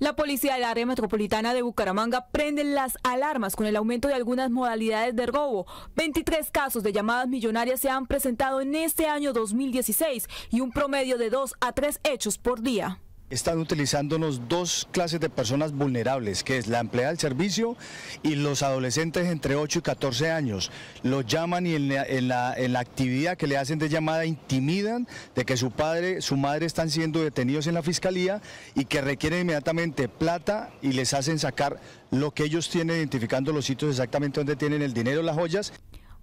La policía del área metropolitana de Bucaramanga prende las alarmas con el aumento de algunas modalidades de robo. 23 casos de llamadas millonarias se han presentado en este año 2016 y un promedio de 2 a 3 hechos por día están utilizándonos dos clases de personas vulnerables, que es la empleada del servicio y los adolescentes entre 8 y 14 años. Los llaman y en la, actividad que le hacen de llamada intimidan de que su padre, su madre están siendo detenidos en la fiscalía y que requieren inmediatamente plata y les hacen sacar lo que ellos tienen identificando los sitios exactamente donde tienen el dinero, las joyas.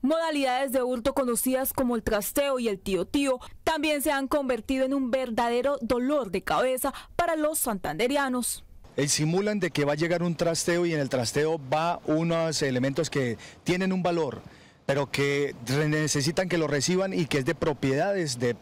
Modalidades de hurto conocidas como el trasteo y el tío tío también se han convertido en un verdadero dolor de cabeza para los santanderianos. Eh, simulan de que va a llegar un trasteo y en el trasteo va unos elementos que tienen un valor pero que necesitan que lo reciban y que es de propiedades del,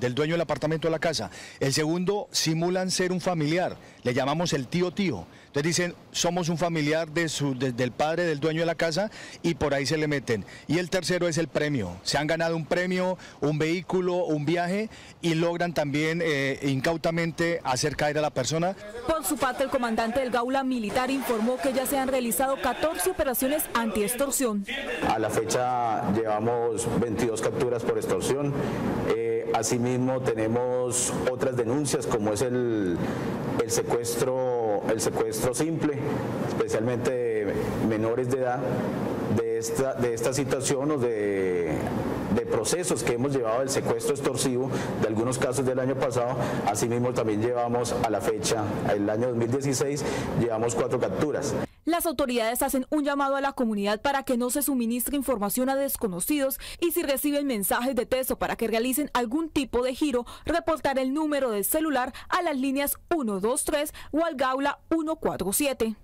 del, dueño del apartamento o la casa. El segundo, simulan ser un familiar, le llamamos el tío tío. Entonces dicen, somos un familiar de su, del padre del dueño de la casa y por ahí se le meten. Y el tercero es el premio. Se han ganado un premio, un vehículo, un viaje y logran también eh, incautamente hacer caer a la persona. Por su parte, el comandante del Gaula Militar informó que ya se han realizado 14 operaciones anti-extorsión. A la fecha llevamos 22 capturas por extorsión. Eh, asimismo tenemos otras denuncias como es el, el secuestro, el secuestro simple, especialmente de menores de edad, de esta, situación o de, de procesos que hemos llevado del secuestro extorsivo de algunos casos del año pasado, asimismo también llevamos a la fecha, el año 2016, llevamos cuatro capturas. Las autoridades hacen un llamado a la comunidad para que no se suministre información a desconocidos y si reciben mensajes de texto para que realicen algún tipo de giro, reportar el número del celular a las líneas 123 o al Gaula 147.